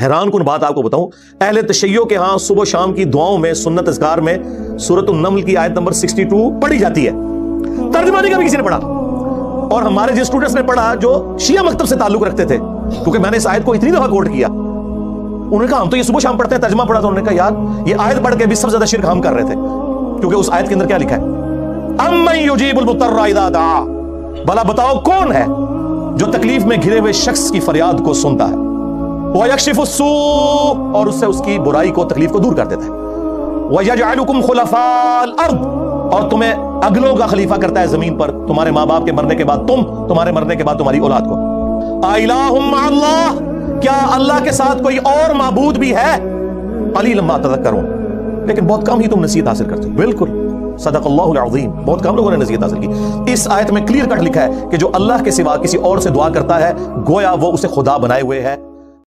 हैरान कन बात आपको बताऊँ? अहले तशैयों के यहाँ सुबह शाम की दुआओं में, सुन्नत इसकार में सूरत नमल की आयत नंबर 62 पढ़ी जाती है। तर्जमा नहीं कभी किसी ने पढ़ा? और हमारे जिन स्टूडेंट्स ने पढ़ा, जो शिया मकतब से ताल्लुक रखते थे, क्योंकि मैंने इस आयत को इतनी दफ़ा कोट किया। उन्होंने कहा, हम तो ये सुबह शाम पढ़ते हैं, तर्जमा पढ़ा तो उन्होंने कहा, यार, ये आयत पढ़ के भी सबसे ज़्यादा शिरक हम कर रहे थे, क्योंकि उस आयत के अंदर क्या लिखा है? भला बताओ कौन है जो तकलीफ़ में घिरे हुए शख्स की फरियाद को सुनता है? और उससे उसकी बुराई को तकलीफ़ को दूर कर देता है। और तुम्हें अगलों का खलीफा करता है ज़मीन पर। तुम्हारे माँ बाप के मरने के बाद तुम, तुम्हारे मरने के बाद तुम्हारी औलाद को। अल्लाह क्या अल्लाह के साथ कोई और मबूद भी है? अली लम्मा तदक करूँ लेकिन बहुत कम ही तुम नसीहत हासिल करते हो। बिल्कुल। सदक सदक़ल्लाज़ीम बहुत कम लोगों ने नसीहत हासिल की। इस आयत में क्लियर कट लिखा है कि जो अल्लाह के सिवा किसी और से दुआ करता है, गोया वो उसे खुदा बनाए हुए है।